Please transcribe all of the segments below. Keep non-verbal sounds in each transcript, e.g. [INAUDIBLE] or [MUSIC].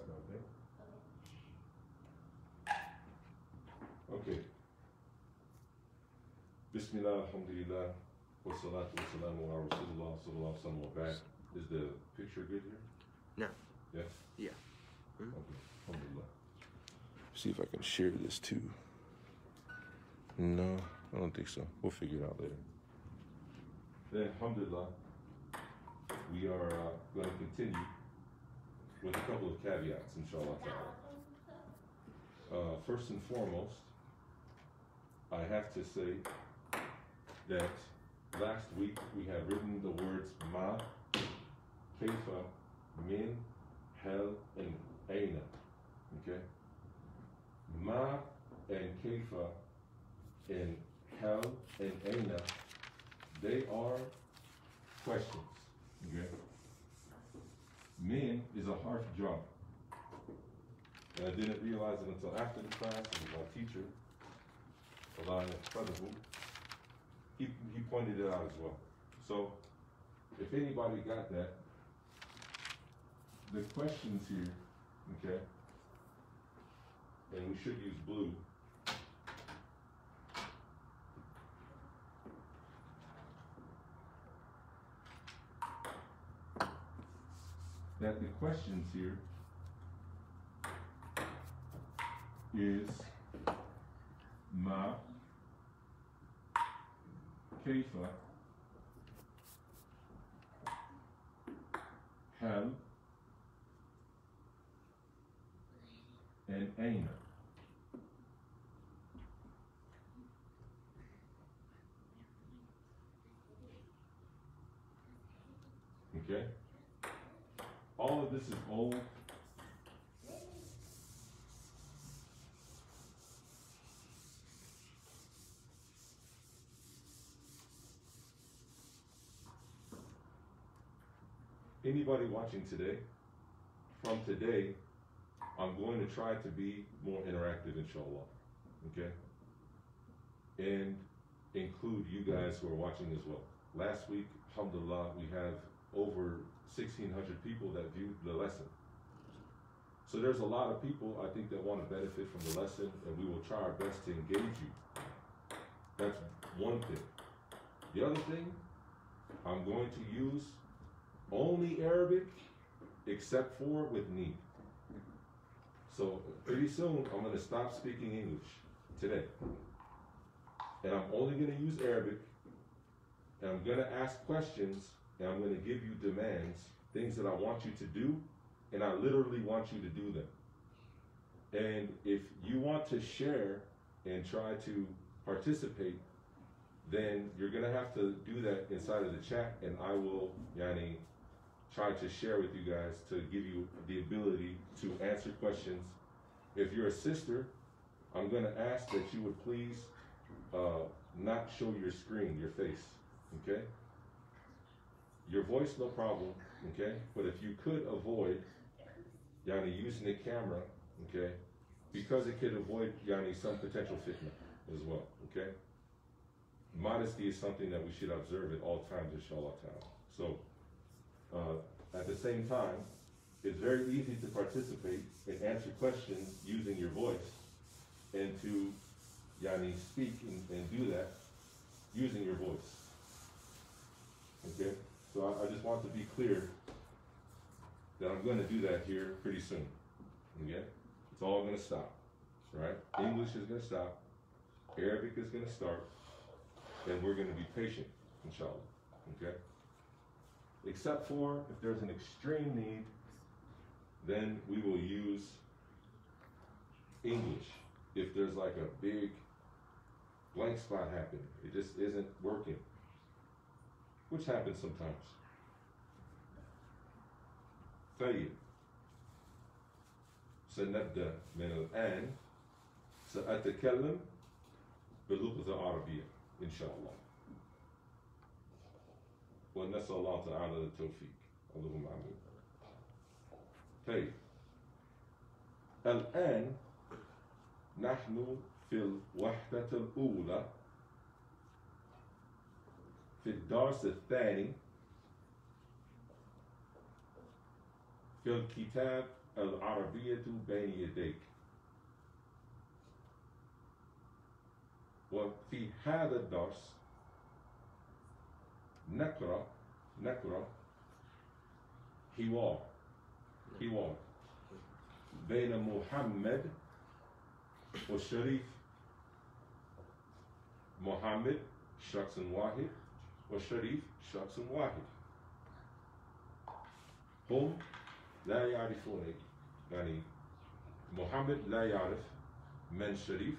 class now, okay? Okay. Bismillah, alhamdulillah, wa salatu wa salamu ala rasulullah sallallahu alaihi wa sallam Is the picture good here? No. Yes? Yeah. Okay, alhamdulillah. See if I can share this too. No, I don't think so. We'll figure it out later. Then, alhamdulillah, we are uh, going to continue with a couple of caveats, inshallah. Uh, first and foremost, I have to say that last week we have written the words ma, kaifa, min, hel, and aina. Okay? Ma and kaifa and hel and aina, they are questions. Okay? Min is a harf jar. And I didn't realize it until after the class, and my teacher, Allah Fadahu, he, he pointed it out as well. So, if anybody got that, the questions here, okay, and we should use blue. That the questions here is ma, kaifa, hal, and aina. Okay? All of this is old. Anybody watching today, from today, I'm going to try to be more interactive, inshallah. Okay? And include you guys who are watching as well. Last week, alhamdulillah, we have over 1,600 people that viewed the lesson. So there's a lot of people, I think, that want to benefit from the lesson, and we will try our best to engage you. That's one thing. The other thing, I'm going to use only Arabic except for with need. So pretty soon, I'm going to stop speaking English today. And I'm only going to use Arabic, and I'm going to ask questions and I'm going to give you demands, things that I want you to do, and I literally want you to do them. And if you want to share and try to participate, then you're going to have to do that inside of the chat, and I will, Yani, try to share with you guys to give you the ability to answer questions. If you're a sister, I'm going to ask that you would please uh, not show your screen, your face, okay? Your voice, no problem, okay? But if you could avoid, Yani, using the camera, okay? Because it could avoid, Yani, some potential fitna as well, okay? Modesty is something that we should observe at all times, inshallah ta'ala. So, uh, at the same time, it's very easy to participate and answer questions using your voice and to, Yani, speak and, and do that using your voice. Okay? So I, I just want to be clear that I'm going to do that here pretty soon. Okay? It's all going to stop. Right? English is going to stop. Arabic is going to start. And we're going to be patient, inshallah. Okay? Except for if there's an extreme need, then we will use English. If there's like a big blank spot happening, it just isn't working which happens sometimes. طيب سنبدأ من الآن سأتكلم باللغة العربية إن شاء الله ونسأل الله تعالى التوفيق اللهم آمين طيب الآن نحن في الوحدة الأولى في الدرس الثاني في الكتاب العربية بين يديك وفي هذا الدرس نقرأ نقرأ حوار حوار بين محمد والشريف محمد شخص واحد والشريف شخص واحد. هم لا يعرفونك يعني محمد لا يعرف من شريف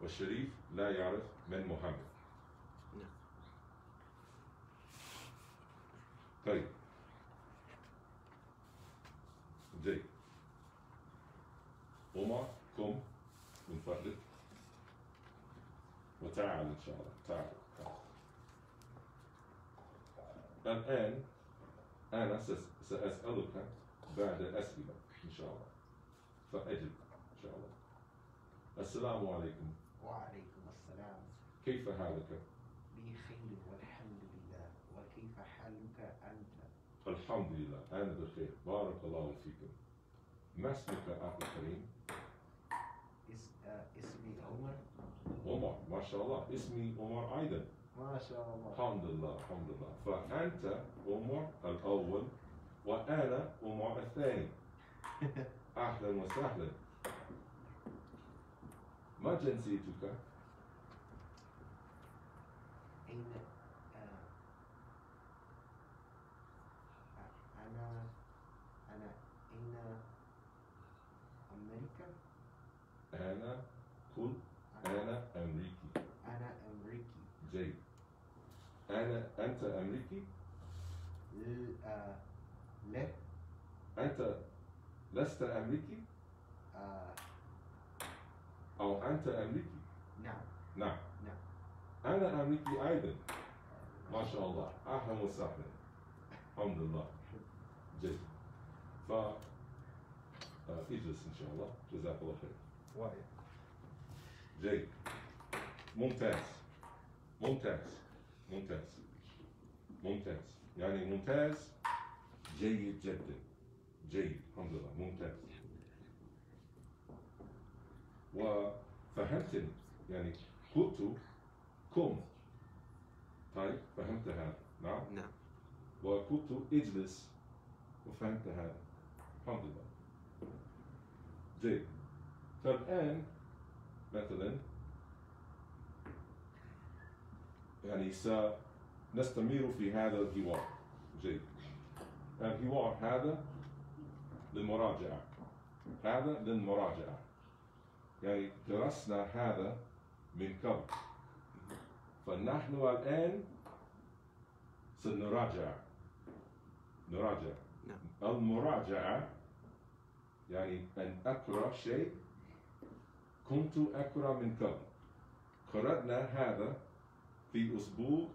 والشريف لا يعرف من محمد. طيب. جيد عمر قم من فضلك. وتعال إن شاء الله. تعال تعال. الآن أنا سأسألك بعد الأسئلة إن شاء الله فأجب إن شاء الله السلام عليكم وعليكم السلام كيف حالك؟ بخير والحمد لله وكيف حالك أنت؟ الحمد لله أنا بخير بارك الله فيكم ما اسمك أخي الكريم؟ اس... اسمي عمر عمر ما شاء الله اسمي عمر أيضا ما شاء الله الحمد لله الحمد لله فأنت عمر الأول وأنا عمر الثاني [LAUGHS] أهلا وسهلا ما جنسيتك؟ أين آه، أنا أنا أين أمريكا؟ أنا قل أنا أمريكي أنا أمريكي جيد أنا أنت أمريكي؟ ل... آه لا أنت لست أمريكي؟ آه. أو أنت أمريكي؟ نعم. نعم. نعم. أنا أمريكي أيضا. ما شاء الله. أهلا وسهلا. الحمد لله. جيد. ف آه، اجلس إن شاء الله. جزاك الله خير. جيد. ممتاز. ممتاز. ممتاز. ممتاز. يعني ممتاز. جيد جدا. جيد. الحمد لله. ممتاز. وفهمتني يعني قلت كم. طيب فهمت هذا نعم. نعم وقلت اجلس وفهمت هذا الحمد لله. جيد. فالآن مثلا يعني سنستمر في هذا الحوار. جيد. الحوار هذا للمراجعة. هذا للمراجعة. يعني درسنا هذا من قبل. فنحن الآن سنراجع. نراجع. نعم. المراجعة يعني أن أقرأ شيء كنت أقرأ من قبل. قرأنا هذا في أسبوع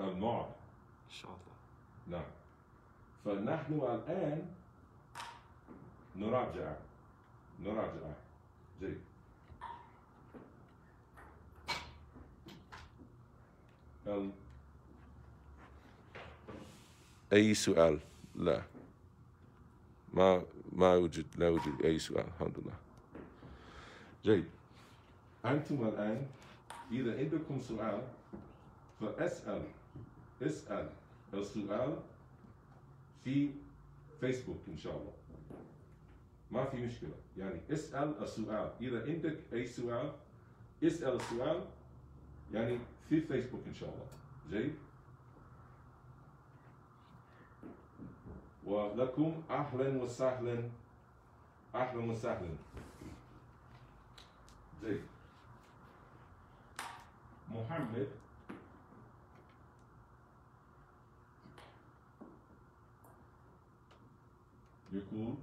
الماضي. إن شاء الله. نعم. فنحن الآن نراجع. نراجع. جيد. ال- أي سؤال؟ لا. ما ما وجد لا وجد أي سؤال. الحمد لله. جيد. أنتم الآن إذا عندكم سؤال فأسأل اسأل السؤال في فيسبوك إن شاء الله. ما في مشكلة. يعني اسأل السؤال. إذا عندك أي سؤال اسأل السؤال يعني في فيسبوك إن شاء الله. جيد؟ ولكم أهلا وسهلا. أهلا وسهلا. جيد. محمد. يقول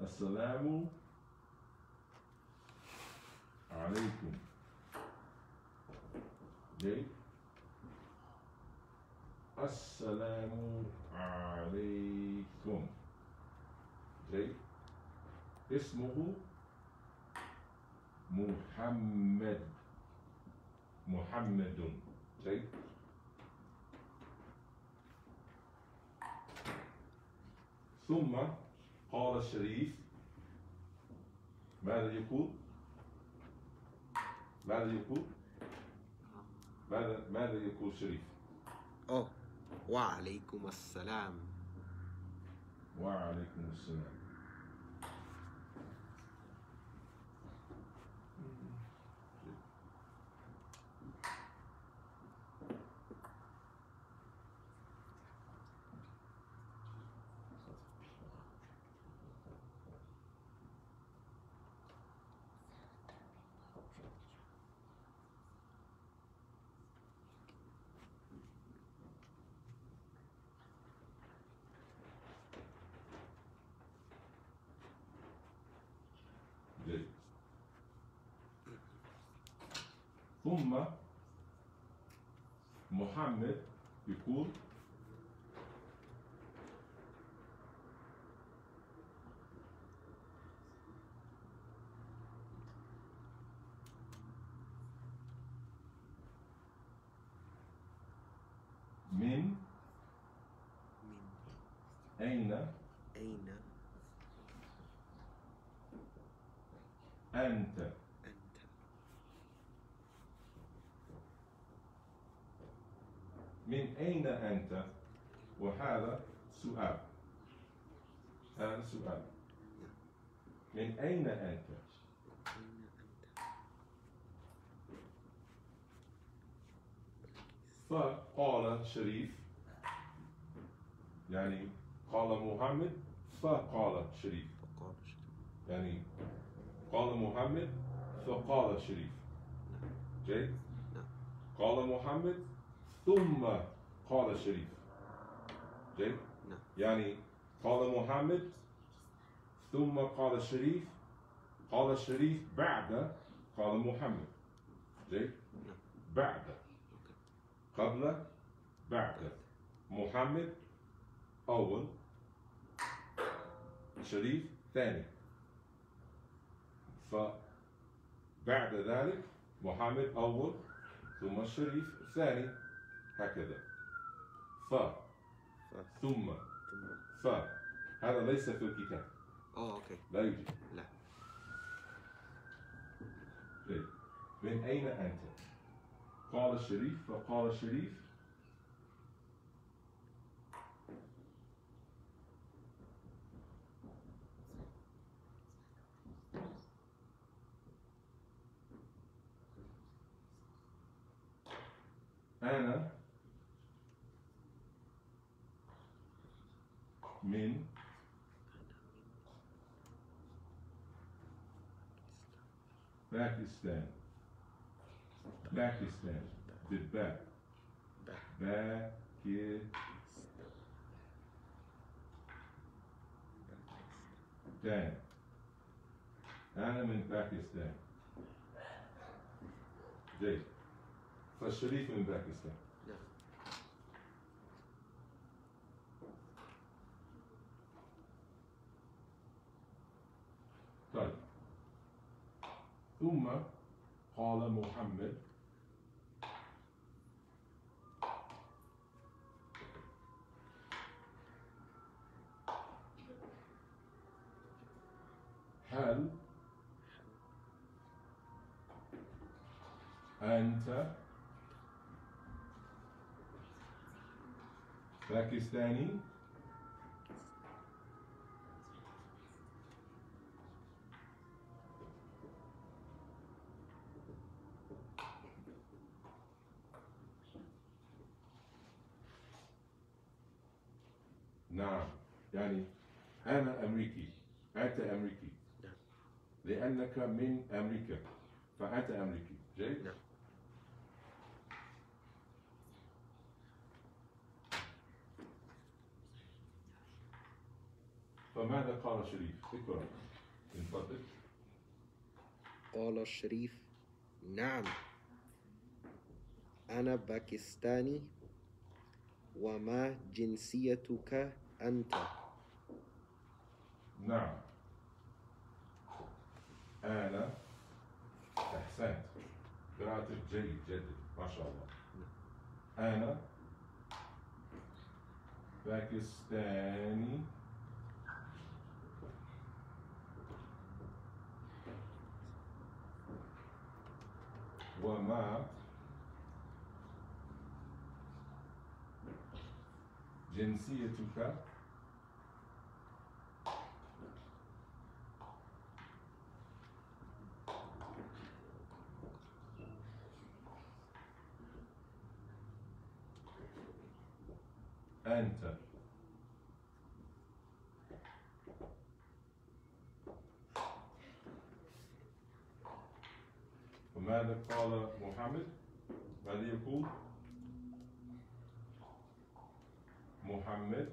السلام عليكم. جيد السلام عليكم. جيد اسمه محمد محمد. جيد. ثم قال الشريف ماذا يقول؟ ماذا يقول؟ ماذا ماذا يقول الشريف؟ أوه وعليكم السلام. وعليكم السلام جيد ثم محمد يقول من من أين أين أنت أنت من أين أنت؟ وهذا سؤال. هذا سؤال. من أين أنت؟ فقال شريف يعني قال محمد فقال شريف. فقال شريف يعني قال محمد فقال شريف. جيد؟ نعم. قال محمد ثم قال شريف جيد؟ نعم. يعني قال محمد ثم قال شريف قال شريف بعد قال محمد. جيد؟ نعم. بعد. قبل بعد. محمد أول. شريف ثاني. فبعد ذلك محمد أول ثم الشريف ثاني. هكذا. ف. ثم. ف. هذا ليس في الكتاب. أوه أوكي. لا يوجد. لا. جيد. من أين أنت؟ قال الشريف فقال الشريف. أنا من باكستان باكستان بالباء باكستان أنا من باكستان جيد فالشريف من باكستان نعم طيب ثم قال محمد هل أنت باكستاني؟ نعم يعني أنا أمريكي أنت أمريكي نعم. لأنك من أمريكا فأنت أمريكي جيد؟ نعم. فماذا قال شريف؟ اقرأ من فضلك قال الشريف نعم أنا باكستاني وما جنسيتك أنت نعم أنا أحسنت. قراءتك جيد جدا ما شاء الله. أنا باكستاني. وما جنسيتك؟ أنت وماذا قال محمد؟ ماذا يقول؟ محمد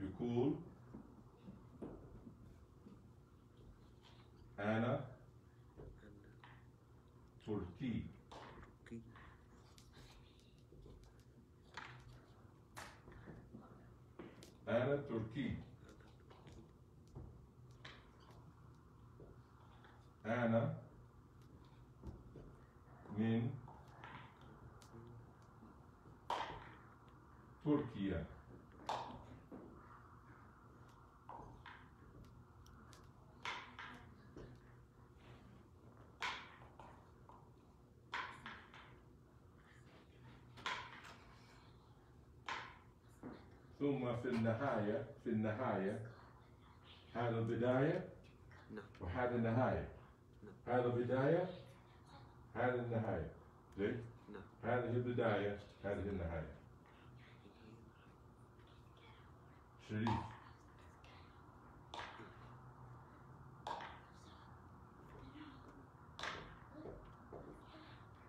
يقول أنا تركي أنا تركي أنا من تركيا ثم في النهاية في النهاية هذا البداية؟ نعم. وهذا النهاية. هذا بداية هذا النهاية. زين؟ نعم. هذه البداية هذه النهاية. شريف.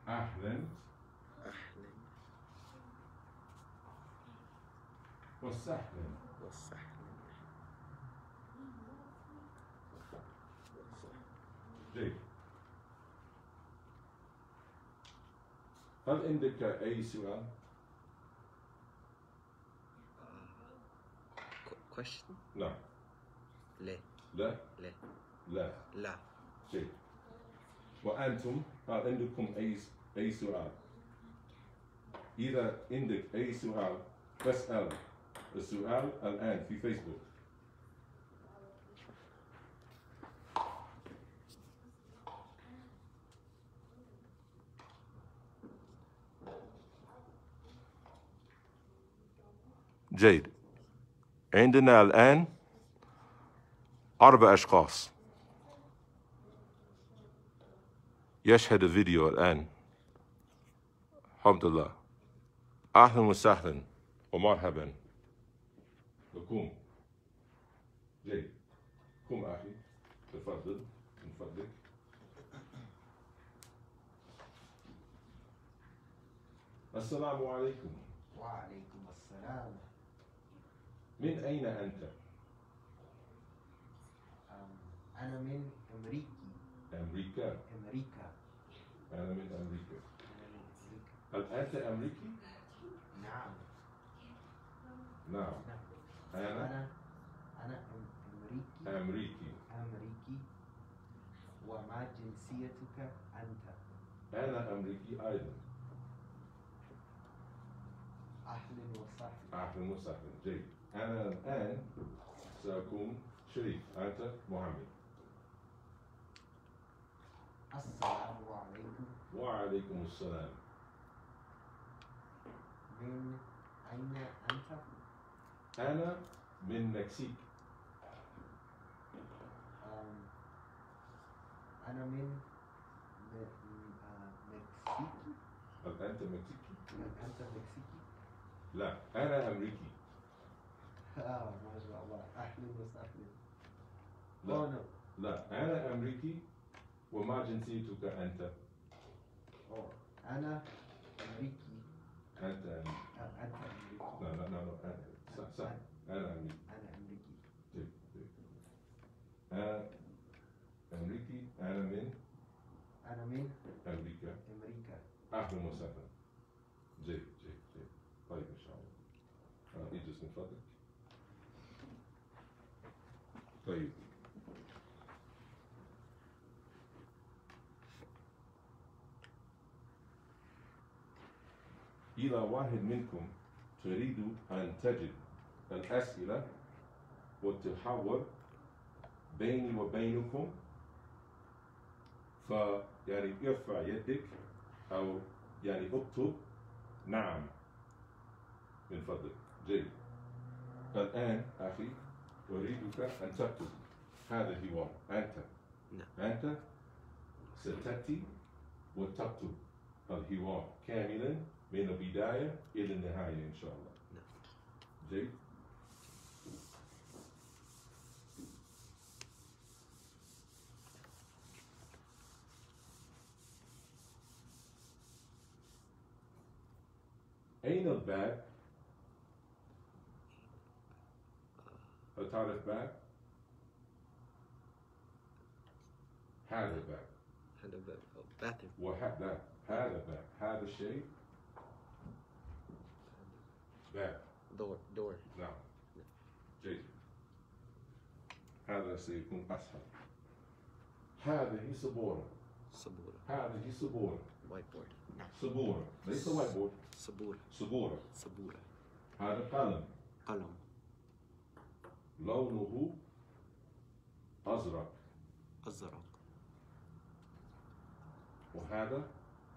أهلا أهلا وسهلا جيد. هل عندك أي سؤال؟ Qu- question نعم لا. لا؟ لا. لا. لا. جيد. وأنتم هل عندكم أي أي سؤال؟ إذا عندك أي سؤال فاسأل السؤال الآن في فيسبوك. جيد. عندنا الآن أربع أشخاص. يشهد الفيديو الآن. الحمد لله. أهلا وسهلا ومرحبا. بكم جيد قم أخي. تفضل. من فضلك. السلام عليكم. وعليكم السلام. من أين أنت؟ أنا من أمريكي أمريكا. أمريكا. أنا من أمريكا. هل أنت أمريكي؟ نعم. نعم. نعم. أنا أنا؟ أنا أم- أمريكي. أمريكي. أمريكي. وما جنسيتك أنت. أنا أمريكي أيضا. أهلا وسهلا. أهلا وسهلا. جيد. أنا الآن سأكون شريف. أنت محمد. السلام عليكم. وعليكم السلام. من أين أنت؟ أنا من مكسيك. أنا من آه، مكسيكي. أنت مكسيكي؟ أنت مكسيكي؟ لا أنا أمريكي. آه ما شاء الله. أهلا وسهلا. لا. نو لا أنا أمريكي. وما جنسيتك أنت؟ أوه أنا أمريكي. أنت أمريكي. آه، أنت أمريكي. لا لا لا لا صح صح. أنا أمريكي. جيد جيد أنا أمريكي. أنا من؟ أنا من أمريكا. أمريكا. أهلا وسهلا. جيد جيد جيد. طيب إن شاء الله. اجلس من فضلك. طيب. إذا واحد منكم تريد أن تجد الأسئلة وتحور بيني وبينكم فيعني ارفع يدك أو يعني اكتب نعم من فضلك جيد الآن أخي أريدك أن تكتب هذا الحوار أنت نعم. أنت ستأتي وتكتب الحوار كاملا من البداية إلى النهاية إن شاء الله نعم. جيد أين الباب؟ هل تعرف باب؟ هذا الباب هذا باب أو bathroom. وهذا هذا باب هذا الشيء باب door door. نعم جيد هذا سيكون أسهل هذه سبورة سبورة هذه سبورة whiteboard. نعم سبورة ليس whiteboard سبورة سبورة سبورة هذا قلم قلم لونه أزرق أزرق وهذا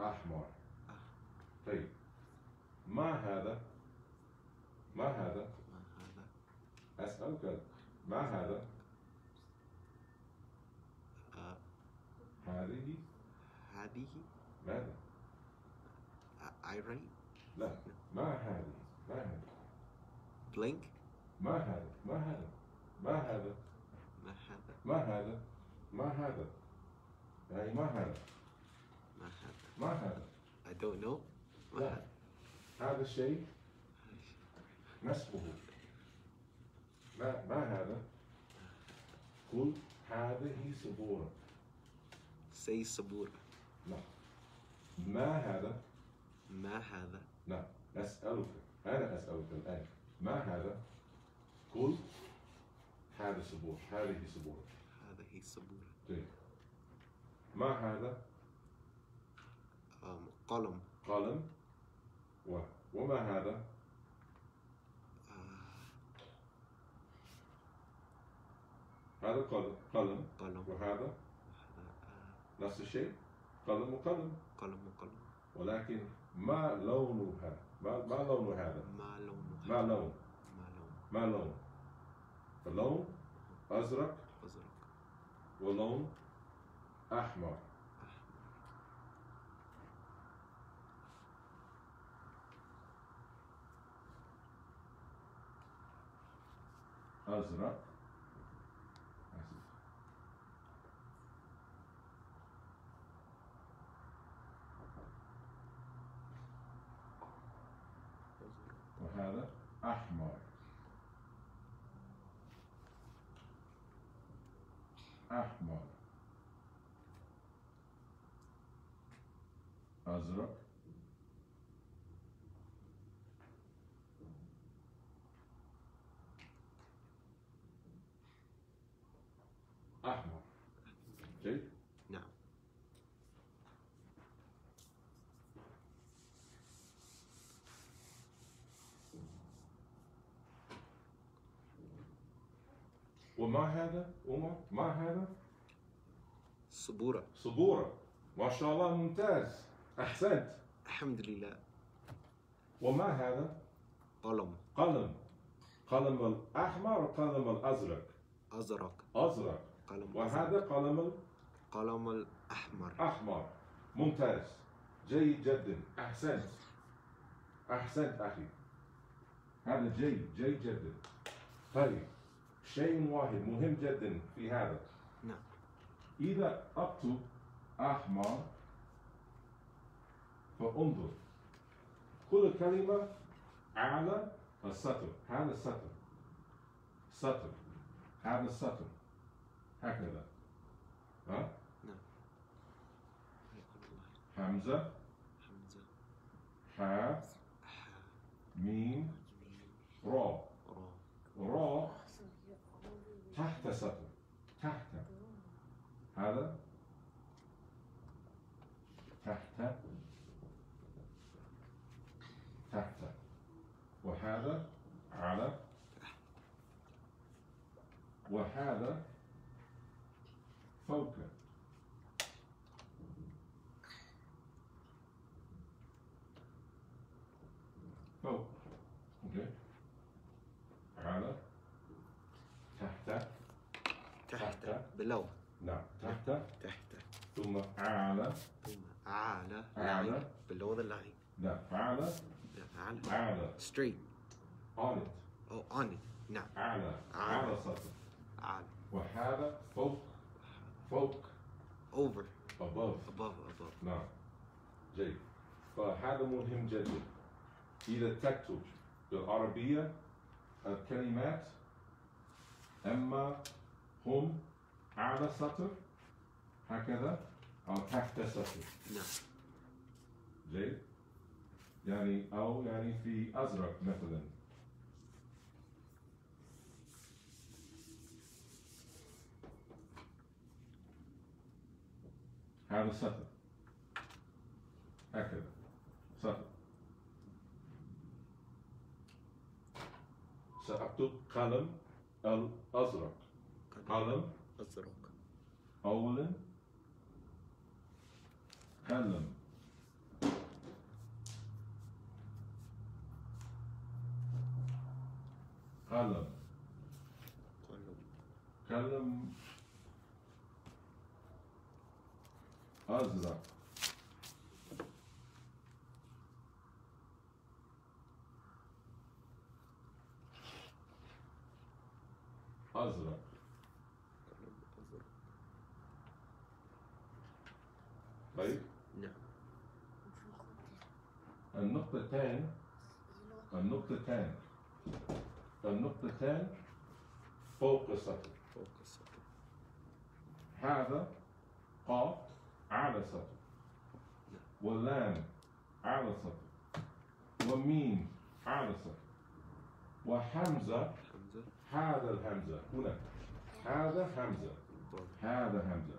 أحمر آه. طيب ما هذا ما هذا ما هذا أسألك ما هذا آه هذه هذه ماذا آه، iron لا ما هذه ما هذا blank ما هذا ما هذا ما هذا ما هذا ما هذا ما هذا يعني ما هذا ما هذا ما هذا I don't know. ما لا هذا هذا الشيء نسبه ما ما هذا قل هذه سبورة say سبورة لا ما هذا ما هذا؟ لا أسألك أنا أسألك الآن ما هذا؟ قل هذا سبورة هذه سبورة هذه سبورة طيب ما هذا؟ قلم. قلم. و وما هذا؟ آه. هذا قلم. قلم. قلم وهذا وهذا آه. نفس الشيء. قلم وقلم. قلم وقلم. ولكن ما لونها؟ ما ما لون هذا؟ ما لون. ما لون. ما لون. اللون أزرق أزرق. ولون أحمر. أحمر أزرق آسف. أزرق وهذا أحمر. أحمر. أزرق. أحمر. جيد؟ وما هذا عمر ما هذا؟ سبورة صبورة. ما شاء الله ممتاز. أحسنت. الحمد لله. وما هذا؟ قلم. قلم. قلم الأحمر وقلم الأزرق. أزرق. أزرق. قلم وهذا قلم قلم الأحمر. الأحمر ممتاز. جيد جدا. أحسنت. أحسنت أخي. هذا جيد جيد جدا. طيب. شيء واحد مهم جدا في هذا. نعم. إذا أكتب أحمر فانظر. كل كلمة على السطر. هذا السطر. سطر. هذا السطر. هكذا. ها؟ نعم. همزة حمزة. حاء ح ميم. را. راء تحت سطر تحت. هذا؟ تحت. تحت. وهذا على؟ وهذا فوق. فوق. تحت. below نعم. تحت. تحت. ثم أعلى. ثم أعلى. أعلى. below the line لا أعلى. أعلى. أعلى. Straight on it. أو on it. نعم. أعلى. أعلى. سطر أعلى. وهذا فوق. فوق. Over. Above. Above above. نعم. جيد. فهذا مهم جدا. إذا تكتب بالعربية الكلمات أما هم أعلى سطر هكذا أو تحت سطر نعم جيد يعني أو يعني في أزرق مثلا هذا سطر هكذا سطر سأكتب قلم الأزرق قلم أزرق أولا قلم قلم قلم قلم أزرق طيب نعم النقطتان النقطتان النقطتان فوق السطر فوق السطر هذا قاف على سطر. واللام على سطر. وميم على سطر. وحمزة حمزة هذا الهمزة. هنا. هذا همزة. هذا همزة.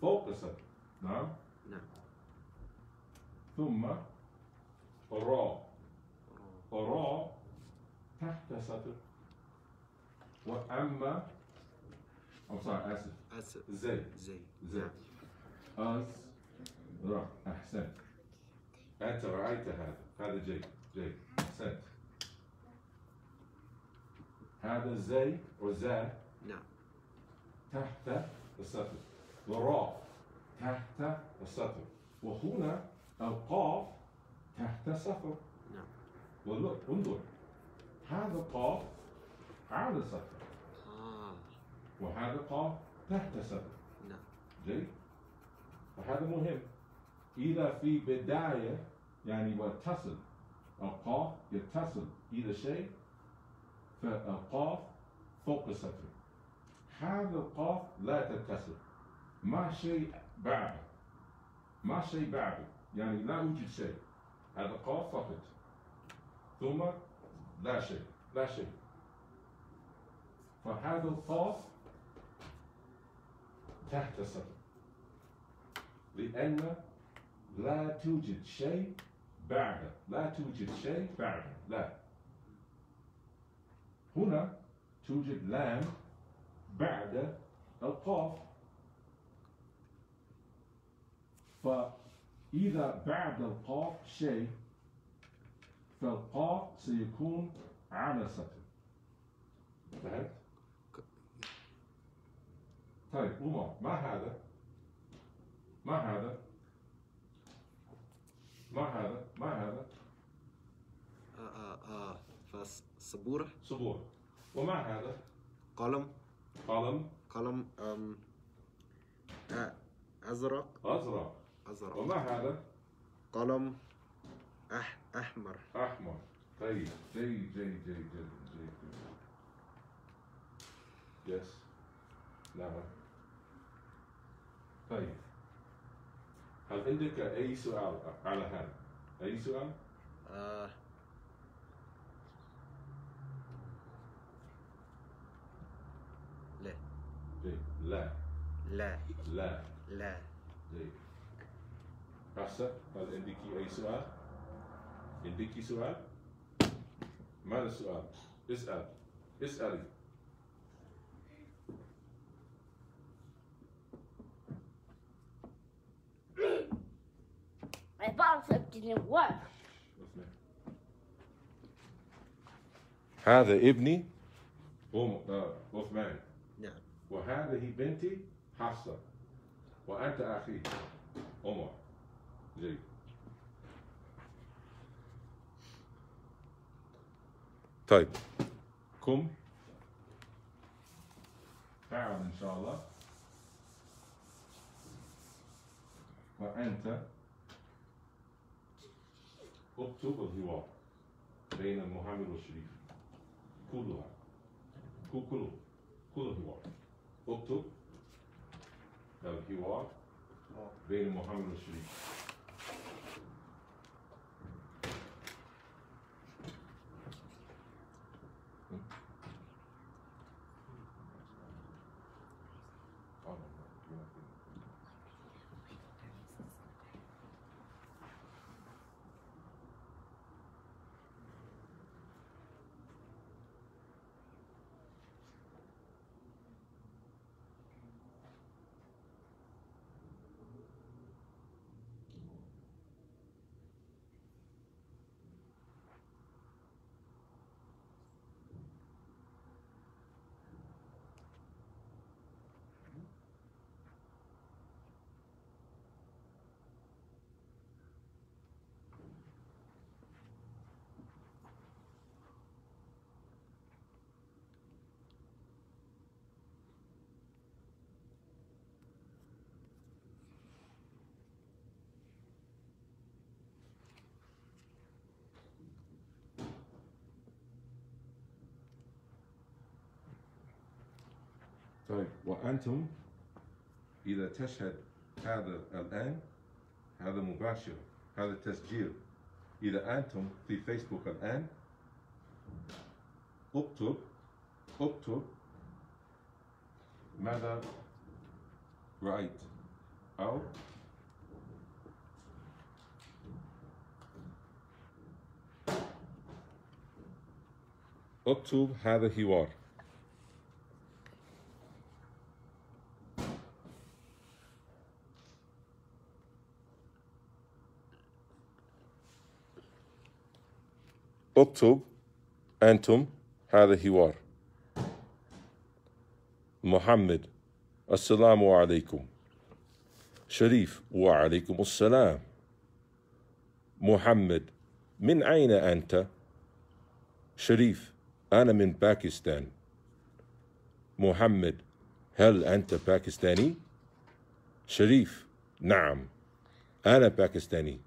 فوق السطر نعم؟ نعم. ثم را. راء تحت سطر. وأما صار آسف. أسف. زي. زي. زي. نعم. أز را أحسنت أنت رأيت هذا. هذا جيد جيد أحسنت. هذا زي وزا نعم. تحت السطر. وراء تحت السطر. وهنا القاف تحت السطر نعم انظر. هذا قاف على آه وهذا قاف تحت السطر نعم. جيد. فهذا مهم. إذا في بداية يعني واتصل. القاف يتصل. إلى شيء فالقاف فوق السطر هذا القاف لا تتصل. ما شيء بعده. ما شيء بعده. يعني لا يوجد شيء. هذا قاف فقط. ثم لا شيء لا شيء. فهذا القاف تحت السطر لأن لا توجد شيء بعده لا توجد شيء بعده لا. هنا توجد لام بعد القاف. فإذا بعد القاف شيء فالقاف سيكون على سطر فهمت؟ طيب عمر ما هذا؟ ما هذا؟ ما هذا؟ ما هذا؟ آه آه آه فس سبورة صبور وما هذا؟ قلم قلم قلم أم أزرق أزرق أزرق وما هذا؟ قلم أح أحمر. أحمر. طيب. جيد جيد جيد جيد جيد. يس نعم طيب. هل عندك أي سؤال على هذا؟ أي سؤال؟ آه. لا. لا. لا. لا. لا. جيد. Hafsa, قال عندك أي سؤال؟ عندك سؤال؟ ماذا السؤال؟ اسأل. اسألي. My bicep didn't work. هذا ابني؟ آه، عثمان. نعم. وهذه بنتي حفصة. وأنت أخي. عمر. جيد. طيب. كم؟ فعل إن شاء الله. وأنت؟ اكتب الحوار بين المحامي والشريف. كلها. كل كله. كل الحوار اكتب الحوار بين محمد والشريف. طيب وأنتم إذا تشهد هذا الآن هذا مباشر هذا تسجيل. إذا أنتم في فيسبوك الآن اكتب اكتب ماذا رأيت أو اكتب هذا حوار. اكتب أنتم هذا حوار محمد السلام عليكم شريف وعليكم السلام محمد من أين أنت؟ شريف أنا من باكستان محمد هل أنت باكستاني؟ شريف نعم أنا باكستاني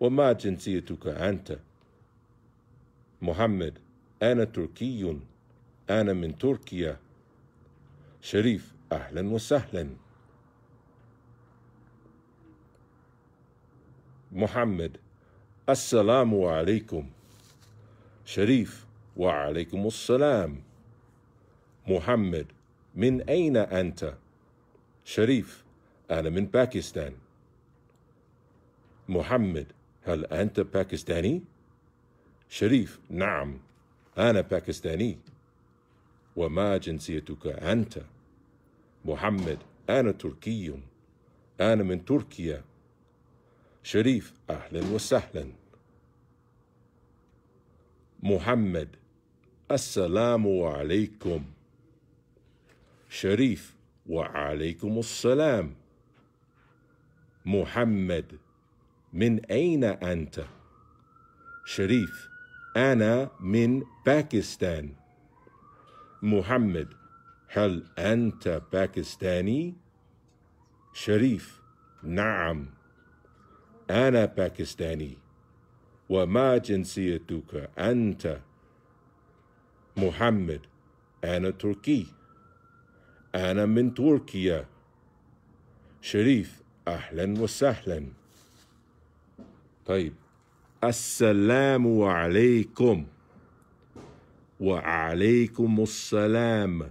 وما جنسيتك أنت؟ محمد أنا تركي أنا من تركيا. شريف أهلا وسهلا. محمد السلام عليكم. شريف وعليكم السلام. محمد من أين أنت؟ شريف أنا من باكستان. محمد هل أنت باكستاني؟ شريف نعم أنا باكستاني. وما جنسيتك أنت؟ محمد أنا تركي. أنا من تركيا. شريف أهلا وسهلا. محمد السلام عليكم. شريف وعليكم السلام. محمد من أين أنت؟ شريف أنا من باكستان. محمد هل أنت باكستاني؟ شريف نعم. أنا باكستاني. وما جنسيتك أنت؟ محمد أنا تركي. أنا من تركيا. شريف أهلا وسهلا. طيب السلام عليكم. وعليكم السلام.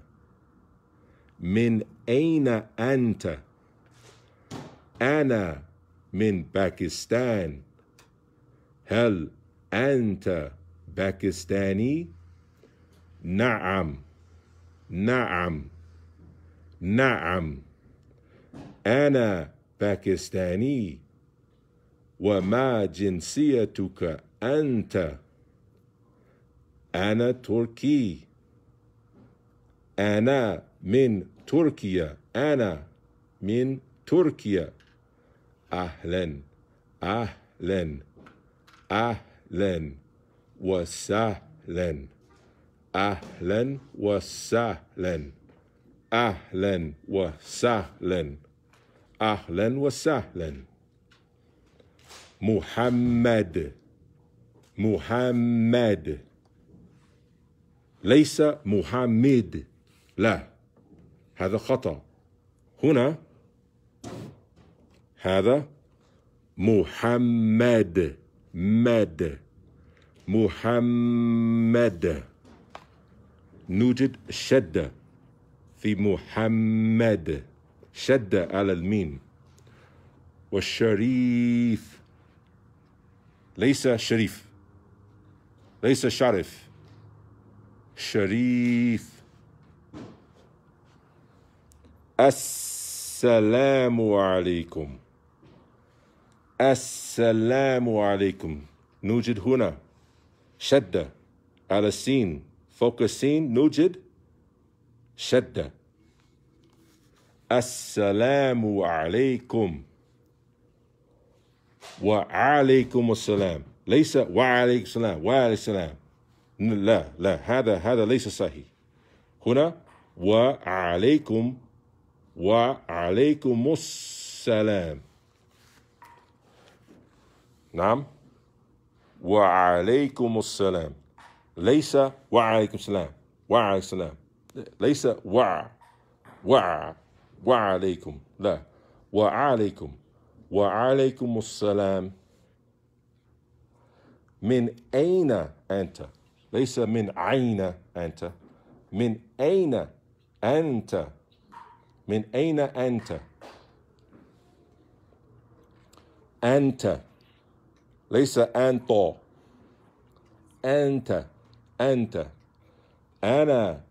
من أين أنت؟ أنا من باكستان. هل أنت باكستاني؟ نعم. نعم. نعم. أنا باكستاني. وما جنسيتك أنت؟ أنا تركي. أنا من تركيا. أنا من تركيا. أهلا. أهلا. أهلا. وسهلا. أهلا وسهلا. أهلا وسهلا. أهلا وسهلا. محمد. محمد. ليس محمد. لا. هذا خطأ. هنا. هذا. محمد. مد. محمد. نوجد شدة في محمد. شدة على الميم. والشريف ليس شريف. ليس شرف شريف. السلام عليكم. السلام عليكم. نوجد هنا شدة على السين. فوق السين نوجد شدة. السلام عليكم. وعليكم السلام. ليس وعليكم السلام وعليكم السلام. لا لا هذا هذا ليس صحيح. هنا وعليكم وعليكم السلام. نعم. وعليكم السلام. ليس وعليكم السلام وعليكم السلام. ليس وع وع وعليكم لا. وعليكم. وعليكم السلام. من أين أنت؟ ليس من عين أنت. من أين أنت؟ من أين أنت؟ أنت. ليس أنت. أنت. أنت. أنا.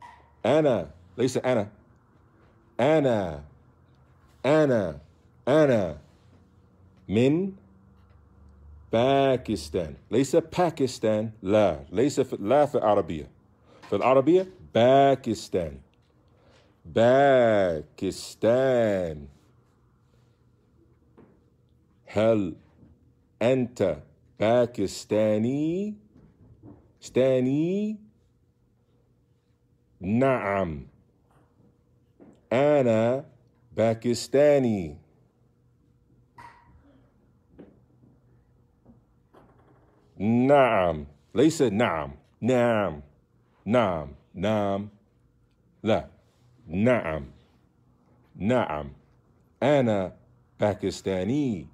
أنا. ليس أنا. أنا. أنا. أنا. من باكستان ليس باكستان لا. ليس في لا في العربية. في العربية باكستان باكستان هل أنت باكستاني ستاني نعم. أنا باكستاني نعم. ليس نعم. نعم. نعم. نعم. لا. نعم. نعم. أنا باكستاني.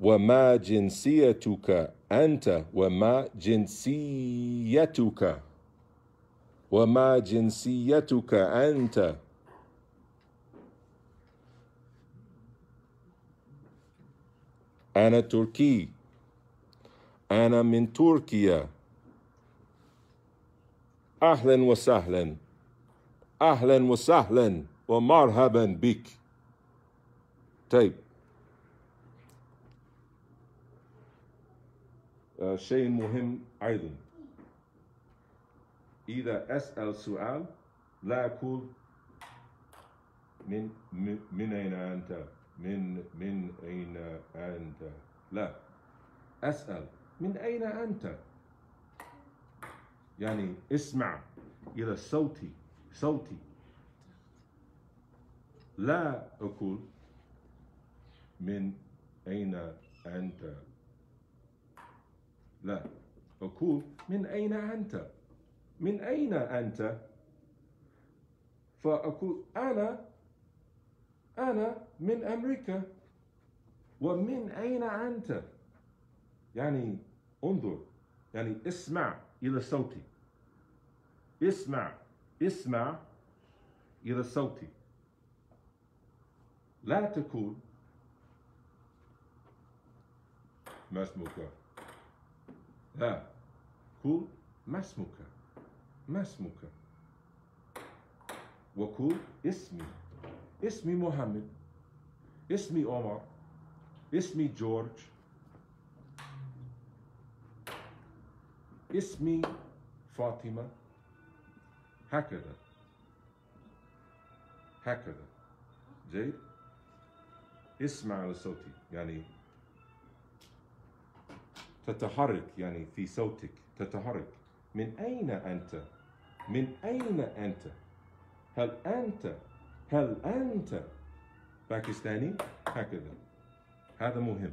وما جنسيتك أنت؟ وما جنسيتك؟ وما جنسيتك أنت؟ أنا تركي. أنا من تركيا. أهلا وسهلا. أهلا وسهلا ومرحبا بك. طيب. آه، شيء مهم أيضا. إذا أسأل سؤال لا أقول من من من أين أنت؟ من من أين أنت؟ لا أسأل من أين أنت؟ يعني اسمع إلى صوتي صوتي لا أقول من أين أنت؟ لا أقول من أين أنت؟ من أين أنت؟ فأقول أنا أنا من أمريكا. ومن أين أنت؟ يعني انظر. يعني اسمع إلى صوتي. اسمع اسمع إلى صوتي. لا تقول ما اسمك؟ لا. قل ما اسمك؟ ما اسمك؟ وقل اسمي. اسمي محمد اسمي عمر اسمي جورج اسمي فاطمة. هكذا. هكذا. جيد. اسمع على صوتي يعني تتحرك يعني في صوتك تتحرك. من أين أنت؟ من أين أنت؟ هل أنت هل أنت باكستاني؟ هكذا. هذا مهم.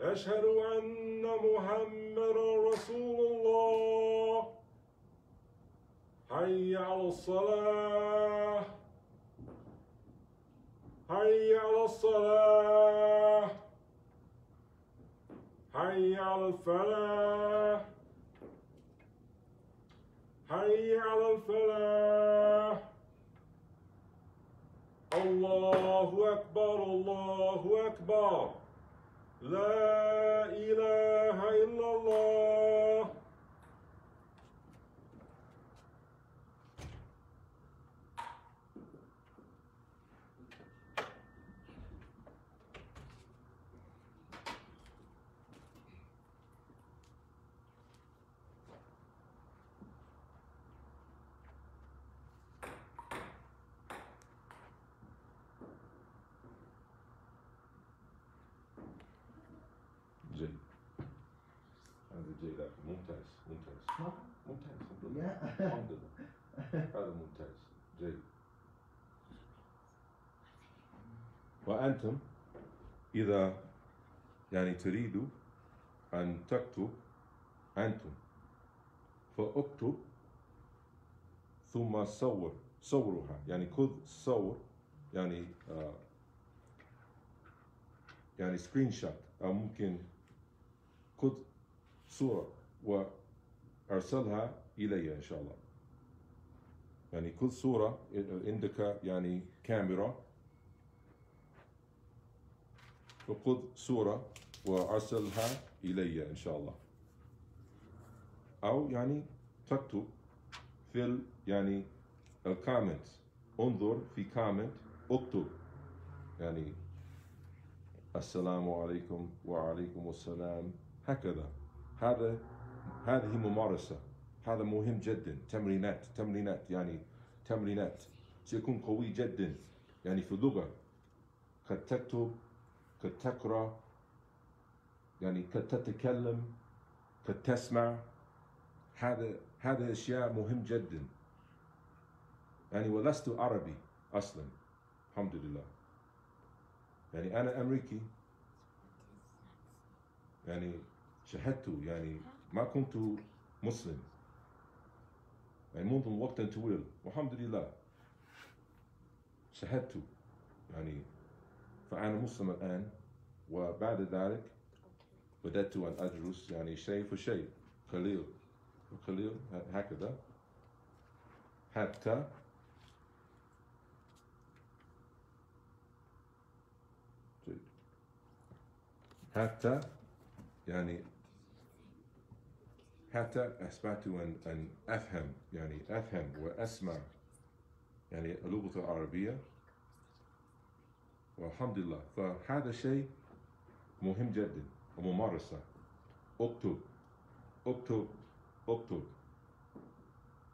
أشهد أن محمدا رسول الله. حي على الصلاة. حي على الصلاة. حي على الفلاح. حي على الفلاح. الله أكبر الله أكبر. لا إله إلا الله جيد هذا جيد أخي ممتاز ممتاز صح؟ ممتاز الحمد لله يا الحمد لله هذا ممتاز جيد وأنتم إذا يعني تريدوا أن تكتب أنتم فاكتب ثم صور صورها يعني خذ صور يعني آه يعني سكرين شوت أو ممكن خذ صورة وأرسلها إلي إن شاء الله. يعني كل صورة عندك يعني كاميرا. وخذ صورة وأرسلها إلي إن شاء الله. أو يعني تكتب في ال يعني ال comment انظر في comment اكتب. يعني السلام عليكم وعليكم السلام. هكذا. هذا هذه ممارسة. هذا مهم جدا. تمرينات. تمرينات يعني تمرينات. سيكون قوي جدا. يعني في اللغة قد تكتب قد تقرأ يعني قد تتكلم قد تسمع. هذا هذا أشياء مهم جدا. يعني ولست عربي أصلا. الحمد لله. يعني أنا أمريكي. يعني شهدت يعني ما كنت مسلم يعني منذ وقت طويل والحمد لله شهدت يعني فأنا مسلم الآن وبعد ذلك بدأت أن أدرس يعني شيء فشيء قليل قليل هكذا حتى. حتى يعني حتى أثبت أن أن أفهم يعني أفهم وأسمع يعني اللغة العربية. والحمد لله. فهذا شيء مهم جدا وممارسة. اكتب اكتب اكتب.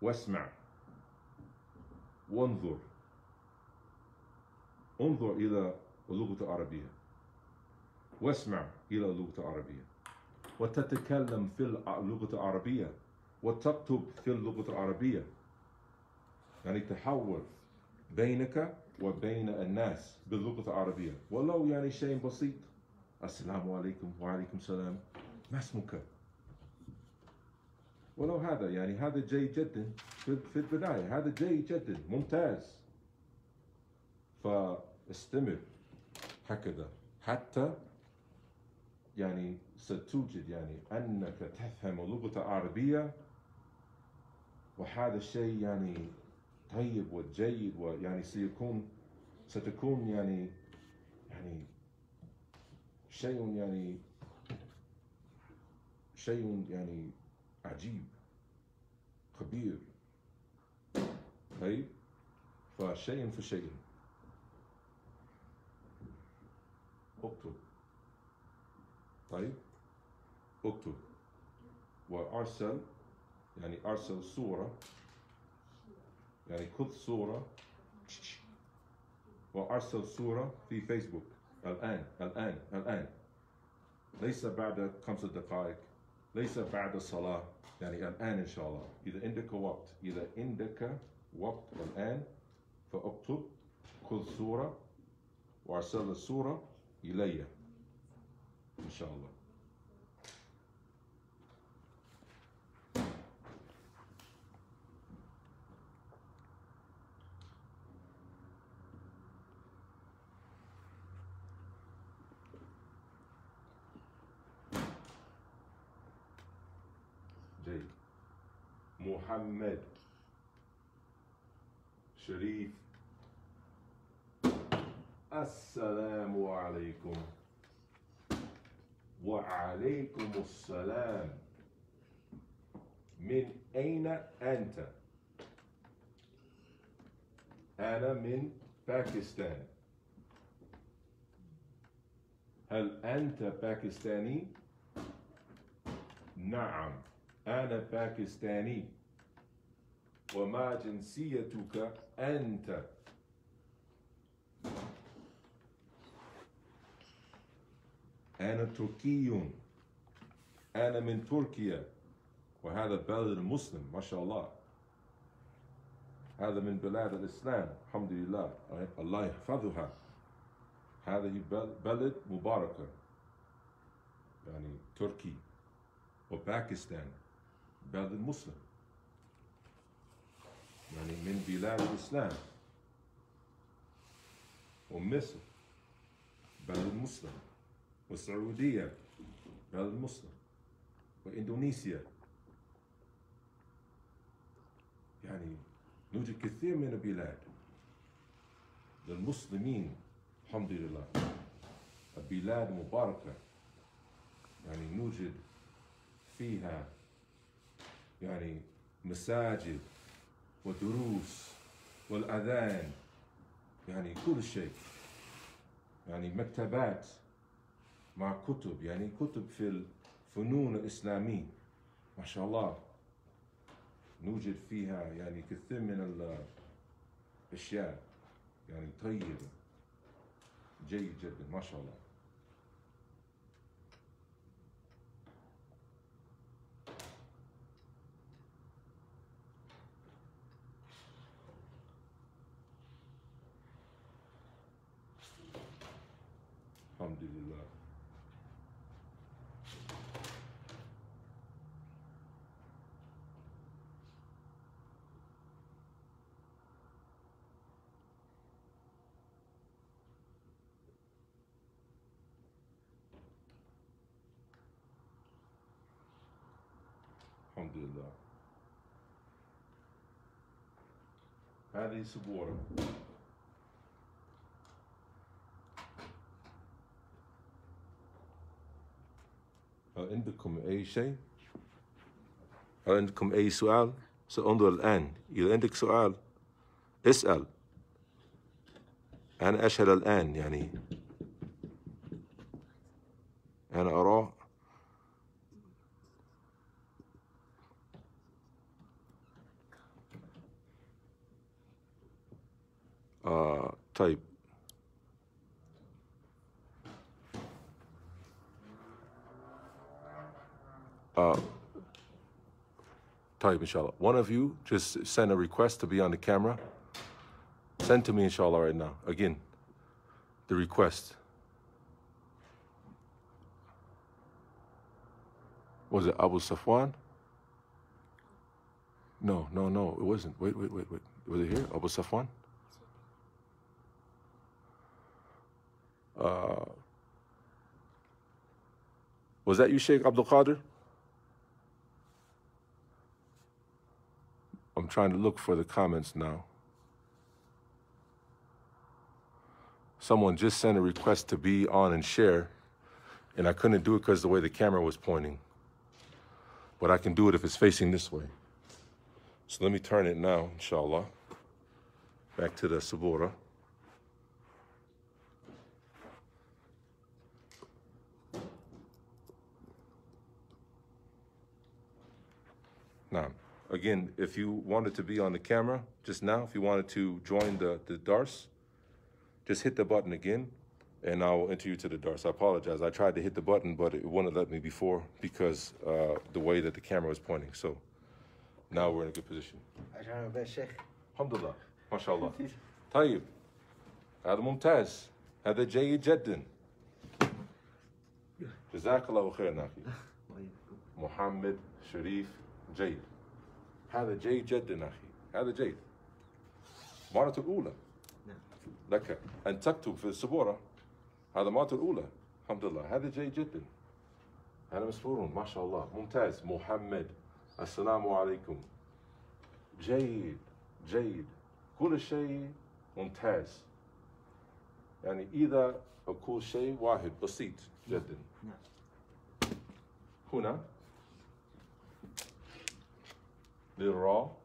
واسمع. وانظر. انظر إلى اللغة العربية. واسمع إلى اللغة العربية. وتتكلم في اللغة العربية وتكتب في اللغة العربية. يعني تحول بينك وبين الناس باللغة العربية. ولو يعني شيء بسيط. السلام عليكم وعليكم السلام. ما اسمك؟ ولو هذا يعني هذا جيد جدا في البداية. هذا جيد جدا ممتاز. فاستمر هكذا. حتى يعني ستوجد يعني أنك تفهم اللغة العربية وهذا الشيء يعني طيب وجيد ويعني سيكون ستكون يعني يعني شيء يعني شيء يعني عجيب خبير. طيب؟ فشيء فشيء اكتب طيب. اكتب. وأرسل يعني أرسل صورة. يعني خذ صورة. وأرسل صورة في فيسبوك الآن الآن الآن. ليس بعد خمس دقائق. ليس بعد الصلاة يعني الآن إن شاء الله. إذا عندك وقت إذا عندك وقت الآن فاكتب. خذ صورة. وأرسل الصورة إلي. إن شاء الله. جيد. محمد شريف. السلام عليكم. وعليكم السلام من أين أنت؟ أنا من باكستان هل أنت باكستاني؟ نعم أنا باكستاني وما جنسيتك أنت؟ أنا تركي. أنا من تركيا. وهذا بلد مسلم ما شاء الله. هذا من بلاد الإسلام الحمد لله. الله يحفظها. هذه بل- بلد مباركة. يعني تركي. وباكستان بلد مسلم يعني من بلاد الإسلام. ومصر بلد مسلم والسعودية مسلم وإندونيسيا. يعني نوجد كثير من البلاد للمسلمين الحمد لله. بلاد مباركة. يعني نوجد فيها يعني مساجد ودروس والأذان يعني كل شيء. يعني مكتبات مع كتب يعني كتب في الفنون الإسلامية ما شاء الله. نوجد فيها يعني كثير من الأشياء يعني طيبة. جيد جدا. ما شاء الله الحمد لله الحمد لله. هذه سبورة. هل عندكم أي شيء؟ هل عندكم أي سؤال؟ سأنظر الآن. إذا عندك سؤال اسأل. أنا أشهد الآن يعني. أنا أراه type. Uh, type, inshallah. One of you just send a request to be on the camera. Send to me, inshallah, right now. Again, the request. Was it Abu Safwan? No, no, no, it wasn't. Wait, wait, wait, wait. Was it here? Abu Safwan? Uh, was that you, Sheikh Abdul Qadir? I'm trying to look for the comments now. Someone just sent a request to be on and share, and I couldn't do it because the way the camera was pointing. But I can do it if it's facing this way. So let me turn it now, inshallah. Back to the Sabura. Now, again, if you wanted to be on the camera just now, if you wanted to join the, the DARS, just hit the button again and I will enter you to the DARS. I apologize. I tried to hit the button, but it wouldn't let me before because uh, the way that the camera was pointing. So now we're in a good position. عشان بس شيخ الحمد لله ما شاء الله طيب هذا ممتاز هذا جيد جدا جزاك الله خيرا أخي محمد شريف جيد. هذا جيد جدا أخي. هذا جيد. المرة الأولى. نعم. لك أن تكتب في السبورة. هذا المرة الأولى. الحمد لله. هذا جيد جدا. أنا مسرور ما شاء الله. ممتاز. محمد. السلام عليكم. جيد. جيد. كل شيء ممتاز. يعني إذا أقول شيء واحد بسيط جدا. نعم. هنا. للراء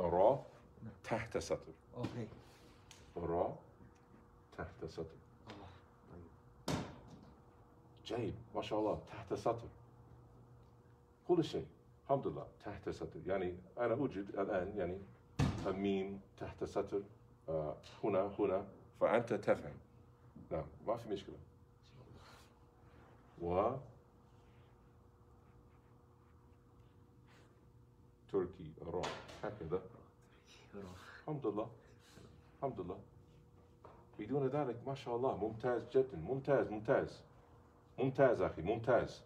الراء تحت سطر. أوكي. الراء تحت سطر. طيب. جيد ما شاء الله تحت سطر. كل شيء الحمد لله تحت سطر. يعني أنا أوجد الآن يعني الميم تحت سطر آه، هنا هنا. فأنت تفهم. نعم ما في مشكلة. و تركي راء هكذا. الحمد لله. الحمد لله. بدون ذلك ما شاء الله ممتاز جدا. ممتاز ممتاز. ممتاز أخي ممتاز.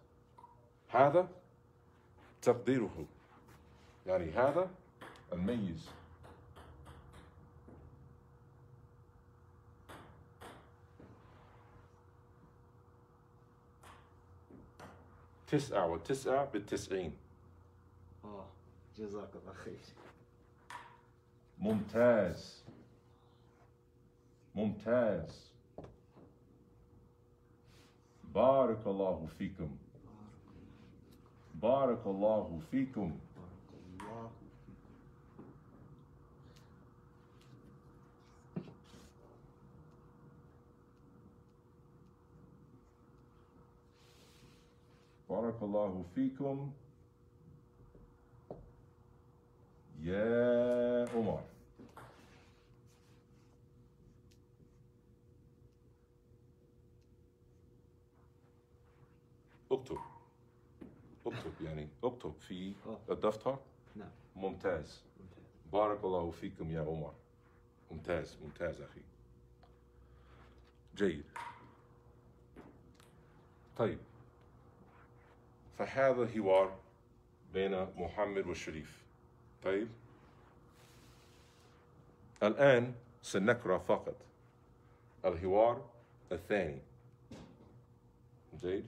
هذا تقديره. يعني هذا الميز. تسعة وتسعة بالتسعين. جزاك الله خير. ممتاز. ممتاز. بارك الله فيكم. بارك الله فيكم. بارك الله بارك الله فيكم. يا عمر. اكتب. اكتب يعني اكتب في آه. الدفتر. نعم. ممتاز. بارك الله فيكم يا عمر. ممتاز ممتاز أخي. جيد. طيب. فهذا حوار بين محمد والشريف. طيب. الآن سنقرأ فقط الحوار الثاني. جيد.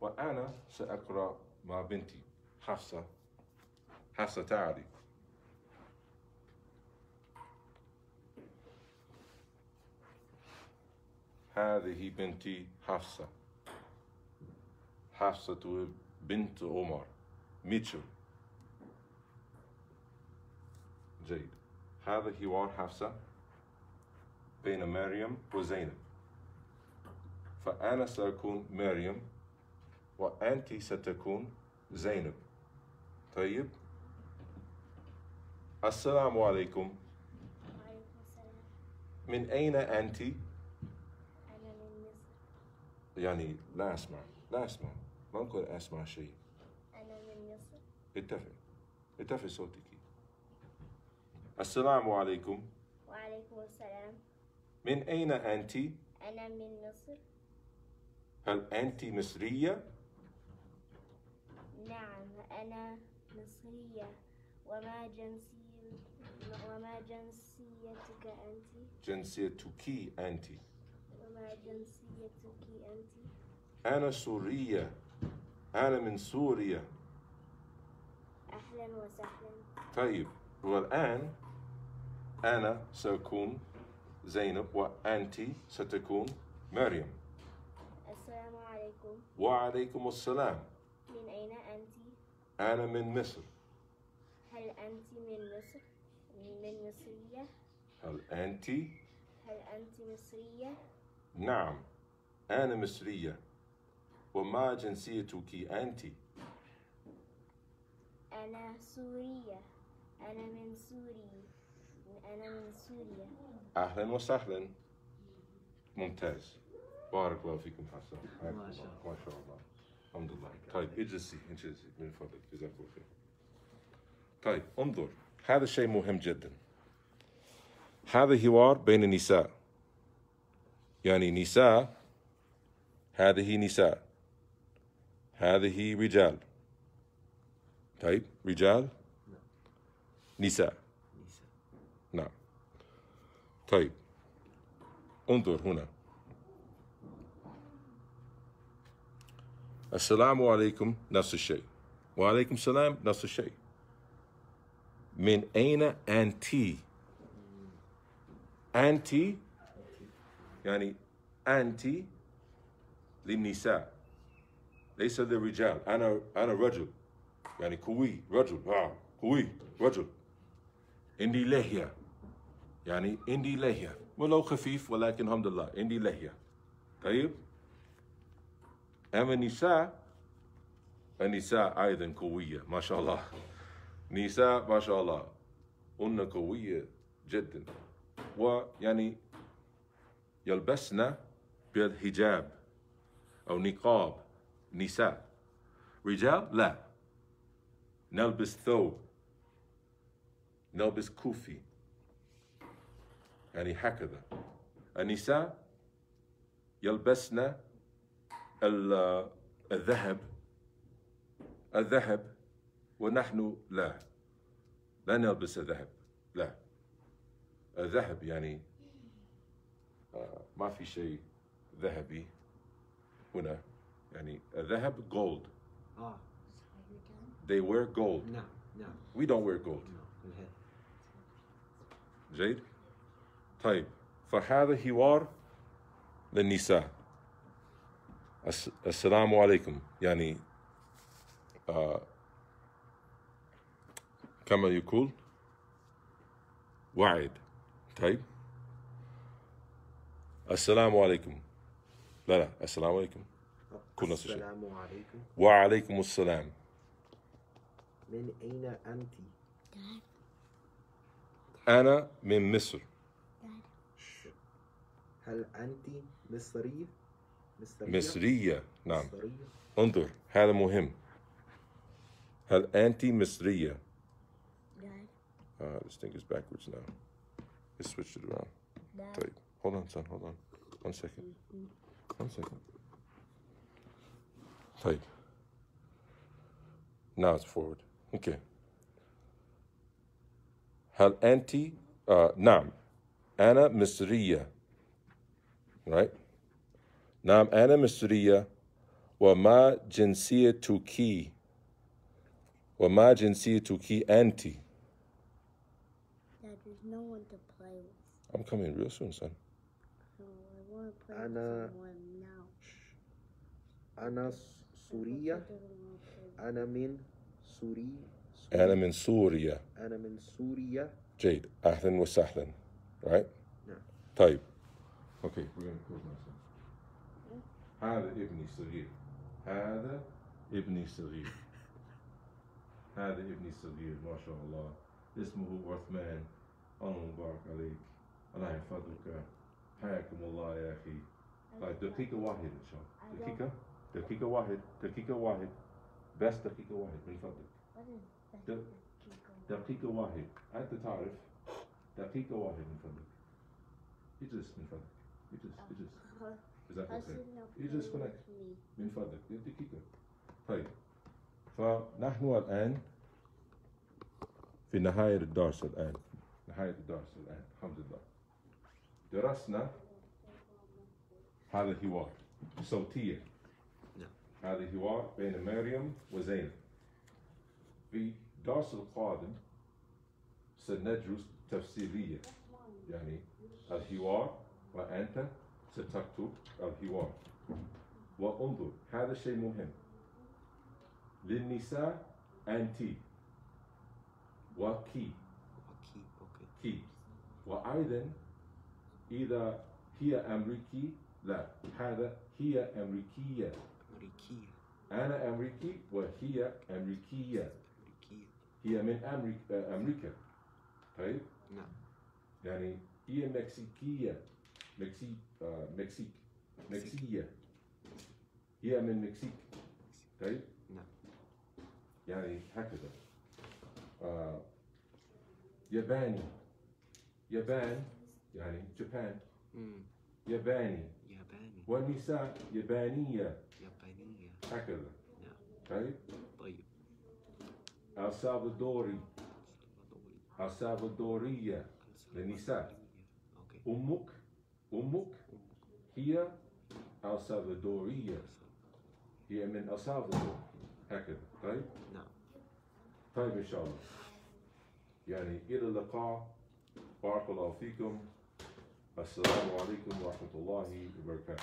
وأنا سأقرأ مع بنتي حفصة. حفصة تعالي. هذه بنتي حفصة. حفصة بنت عمر. ميتشل. جيد. هذا حوار حفصة بين مريم وزينب. فأنا سأكون مريم وأنت ستكون زينب. طيب؟ السلام عليكم. من أين أنت؟ أنا من مصر يعني لا أسمع لا أسمع. ما نقول أسمع شيء. أنا من مصر. اتفق. اتفق صوتك. السلام عليكم. وعليكم السلام. من أين أنت؟ أنا من مصر. هل أنت مصرية؟ نعم أنا مصرية. وما جنسي وما جنسيتك أنت؟ جنسيتك أنت. وما جنسيتك أنت؟ أنا سورية. أنا من سوريا. أهلا وسهلا. طيب والآن أنا سأكون زينب وأنت ستكون مريم السلام عليكم وعليكم السلام من أين أنت؟ أنا من مصر هل أنت من مصر؟ من مصرية؟ هل أنت؟ هل أنت مصرية؟ نعم أنا مصرية وما جنسيتك أنت؟ أنا سورية أنا من سوري أنا من سوريا. أهلا وسهلا. ممتاز. بارك الله فيكم حسن. ما الله. شاء ما شاء الله. الحمد لله. طيب اجلسي اجلسي. من فضلك. جزاك الله خير. طيب انظر. هذا الشيء مهم جدا. هذا حوار بين النساء. يعني نساء هذه نساء. هذه رجال. طيب رجال نساء. نعم طيب. انظر هنا. السلام عليكم نفس الشيء. وعليكم السلام نفس الشيء. من أين أنت أنت يعني أنت للنساء. ليس للرجال. أنا أنا رجل. يعني قوي رجل. قوي رجل. عندي لحية يعني عندي لحية ولو خفيف ولكن الحمد لله عندي لحية طيب؟ أما النساء النساء أيضا قوية ما شاء الله. نساء ما شاء الله هن قوية جدا. ويعني يلبسن بالحجاب أو نقاب نساء. رجال؟ لا. نلبس ثوب. نلبس كوفي. يعني هكذا. النساء يلبسن ال- الذهب. الذهب ونحن لا. لا نلبس الذهب. لا. الذهب يعني آه، ما في شيء ذهبي هنا. يعني الذهب gold. آه. They wear gold. نعم نعم. We don't wear gold. نعم الهيد جيد؟ طيب فهذا حوار للنساء. الس- السلام عليكم. يعني آه كما يقول وعد. طيب. السلام عليكم. لا لا السلام عليكم. كل نفس الشيء. السلام عليكم. وعليكم السلام. من أين أنت؟ أنا من مصر. هل أنت مصرية؟ مصرية؟ مصرية نعم مصرية؟ انظر هذا مهم هل أنت مصرية Dad, Uh, this thing is backwards now. Let's switch it around. Dad. Type. Hold on, son. Hold on. One second. One second. Type. Now it's forward. Okay. هل أنت uh, نعم أنا مصرية right نعم أنا مصرية وما جنسيتك وما جنسيتك أنتِ Dad, there's no one to play with. I'm coming real soon, son. So I want to play أنا- with someone now. أنا سورية I don't wanna play with- أنا من سوري أنا من سوريا. أنا من سوريا جيد. أهلا وسهلا. Right? نعم. طيب. Okay, we're gonna close now, son. هذا ابني صغير. هذا ابني صغير. هذا ابني صغير ما شاء الله. اسمه عثمان. الله مبارك عليك. الله يحفظك حياكم الله يا أخي طيب دقيقة واحدة إن شاء الله دقيقة دقيقة واحد دقيقة واحد بس دقيقة واحد من فضلك What is د- دقيقة واحد أنت تعرف دقيقة واحد من فضلك اجلس من فضلك اجلس اجلس جزاك الله خير يجلس هناك من فضلك دقيقة طيب فنحن الآن في نهاية الدرس الآن نهاية الدرس الآن الحمد لله درسنا هذا الحوار صوتيا نعم. هذا الحوار بين مريم وزينب في الدرس القادم سندرس تفسيريا يعني الحوار وأنت ستكتب الحوار وأنظر هذا شيء مهم. للنساء أنتي وكي. كي. وأيضا إذا هي أمريكي لا. هذا هي أمريكية. أمريكية. أنا أمريكي وهي أمريكية. هي من أمريكا أمريكا. طيب؟ نعم. يعني هي مكسيكية. مكسيك آه مكسيك مكسية هي من المكسيك طيب نعم يعني هكذا آه ياباني يابان يعني Japan ياباني ياباني والنساء يابانية يابانيه هكذا نعم طيب طيب السالفادوري سلفادوري السالفادورية للنساء. أمك أمك هي السالفادورية هي من السالفادور هكذا. طيب؟ نعم. طيب إن شاء الله. يعني إلى اللقاء. بارك الله فيكم. السلام عليكم ورحمة الله وبركاته.